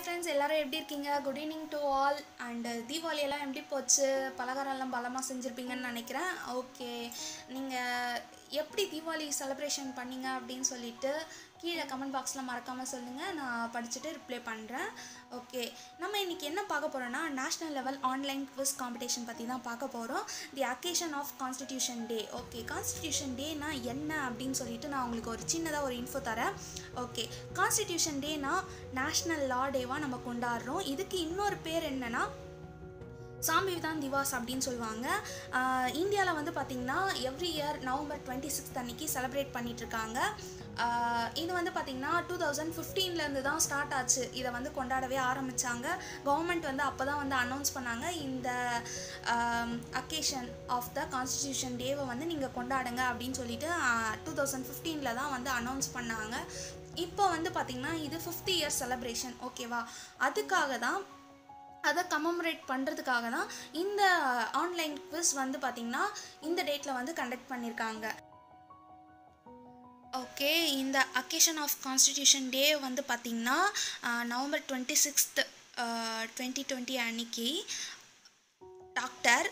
Hi friends எல்லாரும் எப்படி இருக்கீங்க? Good evening to all and Deepavali எல்லாம் எப்படி போச்சு? பலகாரம் எல்லாம் பலமாக செஞ்சுருப்பீங்கன்னு நினைக்கிறேன். ஓகே நீங்கள் எப்படி தீபாவளி செலப்ரேஷன் பண்ணீங்க அப்படின்னு சொல்லிட்டு கீழே கமெண்ட் பாக்ஸில் மறக்காமல் சொல்லுங்கள் நான் படிச்சுட்டு ரிப்ளை பண்ணுறேன் ஓகே நம்ம இன்றைக்கி என்ன பார்க்க போகிறோன்னா national level online quiz competition பற்றி தான் பார்க்க போகிறோம் the occasion of constitution day okay constitution டேனா என்ன அப்படின்னு சொல்லிட்டு நான் உங்களுக்கு ஒரு சின்னதாக ஒரு இன்ஃபோ தரேன். ஓகே கான்ஸ்டிடியூஷன் டேனா நேஷ்னல் லா டேவாக நம்ம கொண்டாடுறோம். இதுக்கு இன்னொரு பேர் என்னன்னா சாம்பிவிதான் திவாஸ் அப்படின்னு சொல்லுவாங்க. இந்தியாவில் வந்து பார்த்திங்கன்னா every year November twenty sixth அன்னைக்கு செலிப்ரேட் பண்ணிகிட்ருக்காங்க இது வந்து பார்த்திங்கன்னா டூ தௌசண்ட் ஃபிஃப்டீன்லேருந்து தான் ஸ்டார்ட் ஆச்சு. இதை வந்து கொண்டாடவே ஆரம்பித்தாங்க கவர்மெண்ட் வந்து அப்போ தான் வந்து அனௌன்ஸ் பண்ணாங்க இந்த அக்கேஷன் ஆஃப் த கான்ஸ்டியூஷன் டேவை வந்து நீங்கள் கொண்டாடுங்க அப்படின்னு சொல்லிட்டு டூ தௌசண்ட் ஃபிஃப்டீனில் தான் வந்து அனௌன்ஸ் பண்ணாங்க. இப்போ வந்து பார்த்திங்கன்னா இது ஃபிஃப்த் இயர்ஸ் செலப்ரேஷன் ஓகேவா அதுக்காக தான் அதை கமமரேட் பண்ணுறதுக்காக தான் இந்த ஆன்லைன் குவிஸ் வந்து பார்த்திங்கன்னா இந்த டேட்டில் வந்து கண்டக்ட் பண்ணியிருக்காங்க ஓகே இந்த அக்கேஷன் ஆஃப் கான்ஸ்டிடியூஷன் டே வந்து பார்த்திங்கன்னா November twenty sixth twenty twenty அன்னைக்கு doctor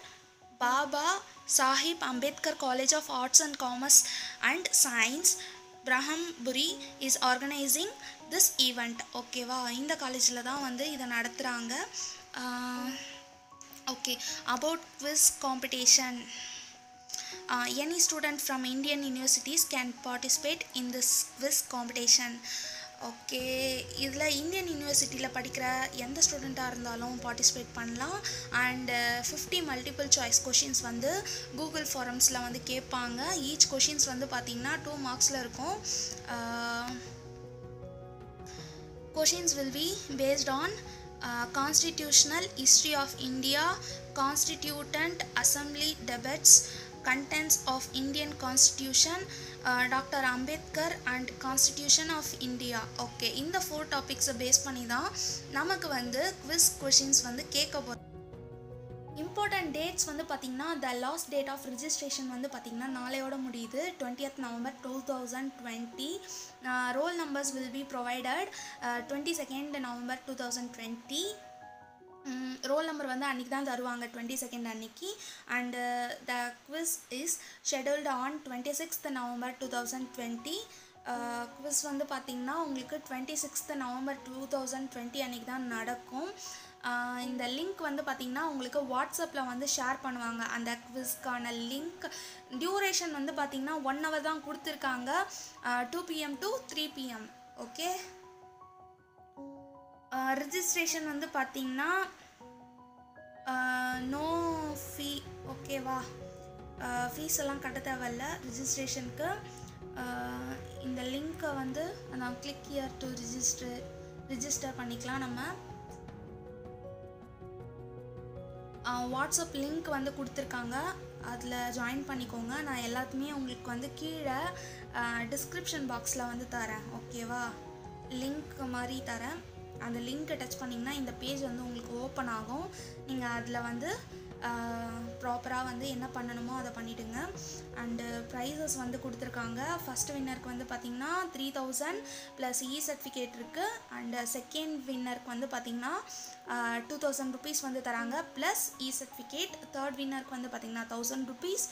Baba Sahib Ambedkar college of arts and commerce and science Brahmapuri is organising this event ஓகேவா இந்த காலேஜில் தான் வந்து இதை நடத்துகிறாங்க okay about quiz competition any student from Indian universities can participate in this quiz competition okay இதில் Indian யூனிவர்சிட்டியில் படிக்கிற எந்த ஸ்டூடெண்ட்டாக இருந்தாலும் பார்ட்டிசிபேட் பண்ணலாம். And fifty multiple choice questions வந்து கூகுள் ஃபாரம்ஸில் வந்து கேட்பாங்க. ஈச் கொஷின்ஸ் வந்து பார்த்திங்கன்னா டூ மார்க்ஸில் இருக்கும். Questions will be based on constitutional history of India constituent assembly debates contents of Indian constitution doctor Ambedkar and constitution of India okay இந்த four டாபிக்ஸை பேஸ் பண்ணி தான் நமக்கு வந்து குவிஸ் கொஷின்ஸ் வந்து கேட்க போகிறோம் இம்பார்ட்டன்ட் டேட்ஸ் வந்து பார்த்திங்கன்னா the last date of registration வந்து பார்த்திங்கன்னா நாளையோட முடியுது. Twentieth November two thousand twenty roll numbers will be provided twenty second November two thousand twenty roll number வந்து அன்றைக்கி தான் தருவாங்க டுவெண்ட்டி செகண்ட் அன்னைக்கு. And the quiz is scheduled on twenty sixth November two thousand twenty quiz வந்து பார்த்திங்கன்னா உங்களுக்கு twenty sixth November two thousand twenty அன்றைக்கி தான் நடக்கும். இந்த லிங்க் வந்து பார்த்திங்கன்னா உங்களுக்கு வாட்ஸ்அப்பில் வந்து ஷேர் பண்ணுவாங்க. அந்த குவிஸ்க்கான லிங்க் டியூரேஷன் வந்து பார்த்திங்கன்னா ஒன் ஹவர் தான் கொடுத்துருக்காங்க. Two PM to three PM okay registration வந்து பார்த்திங்கன்னா நோ ஃபீ ஓகேவா ஃபீஸ் எல்லாம் கட்ட தேவையில்ல ரிஜிஸ்ட்ரேஷனுக்கு இந்த லிங்க்கை வந்து நான் click here to register register பண்ணிக்கலாம் நம்ம. வாட்ஸ்அப் லிங்க் வந்து கொடுத்துருக்காங்க. அதில் ஜாயின் பண்ணிக்கோங்க. நான் எல்லாத்துமே உங்களுக்கு வந்து கீழே டிஸ்கிரிப்ஷன் பாக்ஸில் வந்து தரேன். ஓகேவா லிங்க் மாதிரி தரேன். அந்த லிங்க்கை டச் பண்ணிங்கன்னா இந்த பேஜ் வந்து உங்களுக்கு ஓப்பன் ஆகும். நீங்கள் அதில் வந்து ப்ராப்பராக வந்து என்ன பண்ணணுமோ அதை பண்ணிவிடுங்க அண்டு ப்ரைஸஸ் வந்து கொடுத்துருக்காங்க. ஃபஸ்ட் வின்னருக்கு வந்து பார்த்திங்கன்னா three thousand plus e certificate இருக்குது அண்டு செகண்ட் வின்னருக்கு வந்து பார்த்திங்கன்னா டூ தௌசண்ட் ருபீஸ் வந்து தராங்க. ப்ளஸ் இ சர்டிஃபிகேட் தேர்ட் வின்னருக்கு வந்து பார்த்திங்கன்னா thousand rupees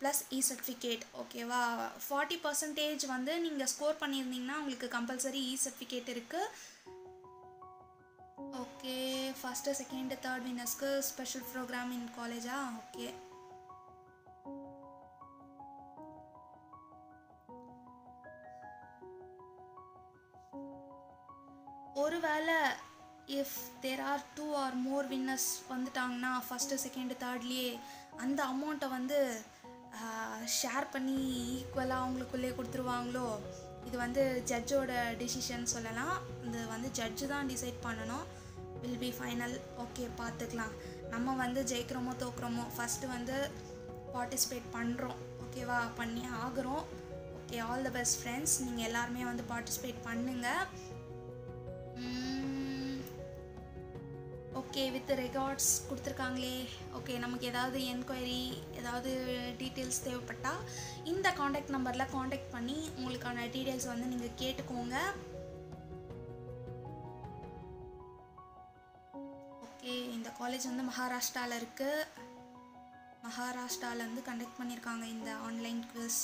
plus e certificate ஓகேவா ஃபார்ட்டி பர்சன்டேஜ் வந்து நீங்கள் ஸ்கோர் பண்ணியிருந்தீங்கன்னா உங்களுக்கு கம்பல்சரி இ சர்டிஃபிகேட் இருக்குது ஓகே. ஃபஸ்ட்டு செகண்ட் தேர்ட் வின்னர்ஸ்க்கு ஸ்பெஷல் ப்ரோக்ராம் இன் காலேஜா ஓகே. ஒருவேளை if there are two or more winners வந்துட்டாங்கன்னா ஃபஸ்ட்டு செகண்டு தேர்ட்லேயே அந்த அமௌண்ட்டை வந்து ஷேர் பண்ணி ஈக்குவலாக அவங்களுக்குள்ளே கொடுத்துருவாங்களோ? இது வந்து ஜட்ஜோட டிசிஷன் சொல்லலாம். இது வந்து ஜட்ஜு தான் டிசைட் பண்ணணும். வில் பி ஃபைனல் ஓகே பார்த்துக்கலாம் நம்ம வந்து ஜெயிக்கிறோமோ தோக்குறோமோ ஃபஸ்ட்டு வந்து பார்ட்டிசிபேட் பண்ணுறோம் ஓகேவா பண்ணி ஆகிறோம். Okay all the best friends நீங்கள் எல்லாருமே வந்து பார்ட்டிசிபேட் பண்ணுங்கள் ஓகே வித் ரெக்கார்ட்ஸ் கொடுத்துருக்காங்களே. ஓகே நமக்கு ஏதாவது என்கொயரி ஏதாவது டீட்டெயில்ஸ் தேவைப்பட்டால் இந்த காண்டாக்ட் நம்பரில் காண்டாக்ட் பண்ணி உங்களுக்கான டீட்டெயில்ஸ் வந்து நீங்கள் கேட்டுக்கோங்க. காலேஜ் வந்து மகாராஷ்டிராவில் இருக்குது மகாராஷ்டிராவிலேருந்து கண்டக்ட் பண்ணியிருக்காங்க இந்த online quiz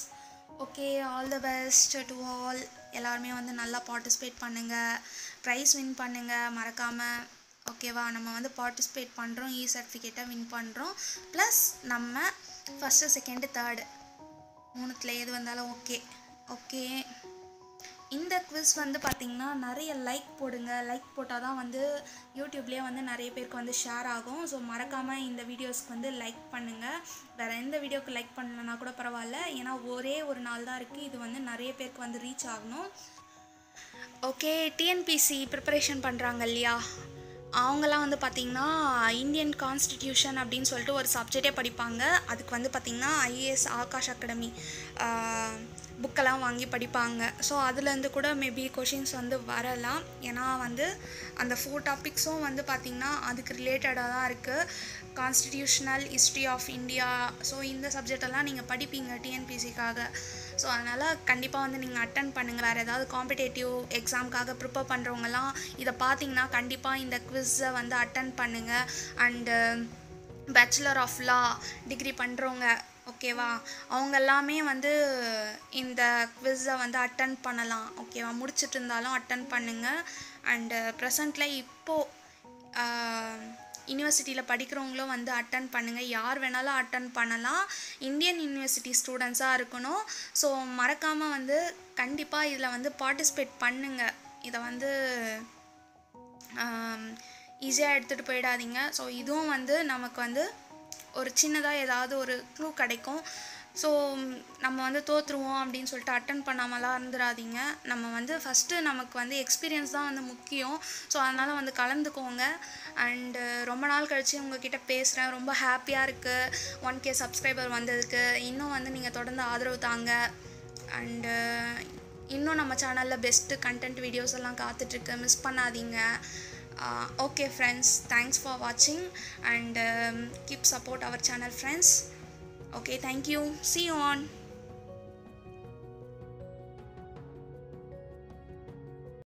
okay all the best to all எல்லாருமே வந்து நல்லா பார்ட்டிசிபேட் பண்ணுங்கள் ப்ரைஸ் வின் பண்ணுங்கள் மறக்காமல் ஓகேவா நம்ம வந்து பார்ட்டிசிபேட் பண்ணுறோம் இ சர்டிஃபிகேட்டை வின் பண்ணுறோம் ப்ளஸ் நம்ம ஃபஸ்ட்டு செகண்டு தேர்டு மூணுத்தில் எது வந்தாலும் ஓகே ஓகே இந்த குவிஸ் வந்து பார்த்திங்கன்னா நிறைய லைக் போடுங்க. லைக் போட்டால் தான் வந்து யூடியூப்லேயே வந்து நிறைய பேருக்கு வந்து ஷேர் ஆகும். ஸோ மறக்காமல் இந்த வீடியோஸ்க்கு வந்து லைக் பண்ணுங்கள் வேறு எந்த வீடியோக்கு லைக் பண்ணலன்னா கூட பரவாயில்ல. ஏன்னா ஒரே ஒரு நாள் தான் இருக்குது இது வந்து நிறைய பேருக்கு வந்து ரீச் ஆகணும். ஓகே டிஎன்பிசி ப்ரிப்பரேஷன் பண்ணுறாங்க இல்லையா? அவங்கெல்லாம் வந்து பார்த்திங்கன்னா இந்தியன் கான்ஸ்டிடியூஷன் அப்படின்னு சொல்லிட்டு ஒரு சப்ஜெக்டே படிப்பாங்க. அதுக்கு வந்து பார்த்திங்கன்னா ஐஏஎஸ் ஆகாஷ் அகாடமி புக்கெல்லாம் வாங்கி படிப்பாங்க. ஸோ அதுலேருந்து கூட மேபி கொஷின்ஸ் வந்து வரலாம். ஏன்னா வந்து அந்த ஃபோர் டாபிக்ஸும் வந்து பார்த்திங்கன்னா அதுக்கு ரிலேட்டடாக தான் இருக்குது constitutional history of India so இந்த சப்ஜெக்டெல்லாம் நீங்கள் படிப்பீங்க டிஎன்பிசிக்காக ஸோ அதனால் கண்டிப்பாக வந்து நீங்கள் அட்டன் பண்ணுங்கள் வேறு ஏதாவது காம்படேட்டிவ் எக்ஸாமுக்காக ப்ரிப்பேர் பண்ணுறவங்கலாம் இதை பார்த்தீங்கன்னா கண்டிப்பாக இந்த குவிஸை வந்து அட்டன் பண்ணுங்கள் and bachelor of law degree பண்ணுறவங்க ஓகேவா? அவங்க எல்லாமே வந்து இந்த குவிஸை வந்து அட்டன் பண்ணலாம். ஓகேவா? முடிச்சிட்டு இருந்தாலும் அட்டன் பண்ணுங்கள் அண்டு ப்ரெசண்ட்டில் இப்போது யூனிவர்சிட்டியில் படிக்கிறவங்களும் வந்து அட்டன் பண்ணுங்கள் யார் வேணாலும் அட்டன் பண்ணலாம். இந்தியன் யூனிவர்சிட்டி ஸ்டூடெண்ட்ஸாக இருக்கணும். ஸோ மறக்காமல் வந்து கண்டிப்பாக இதில் வந்து பார்ட்டிசிபேட் பண்ணுங்கள் இதை வந்து ஈஸியாக எடுத்துகிட்டு போயிடாதீங்க. ஸோ இதுவும் வந்து நமக்கு வந்து ஒரு சின்னதாக ஏதாவது ஒரு க்ளூ கிடைக்கும். ஸோ நம்ம வந்து தோற்றுருவோம் அப்படின்னு சொல்லிட்டு அட்டன் பண்ணாமலாம் இருந்துடாதீங்க நம்ம வந்து ஃபஸ்ட்டு நமக்கு வந்து எக்ஸ்பீரியன்ஸ் தான் வந்து முக்கியம். ஸோ அதனால் வந்து கலந்துக்கோங்க. அண்டு ரொம்ப நாள் கழித்து உங்ககிட்ட பேசுகிறேன் ரொம்ப ஹாப்பியாக இருக்குது ஒன் கே சப்ஸ்கிரைபர் வந்ததுக்கு. இன்னும் வந்து நீங்கள் தொடர்ந்து ஆதரவு தாங்க. அண்டு இன்னும் நம்ம சேனலில் பெஸ்ட்டு கண்டென்ட் வீடியோஸ் எல்லாம் காத்துட்ருக்கு மிஸ் பண்ணாதீங்க. uh, okay friends. Thanks for watching and um, keep support our channel friends. Okay thank you. See you on.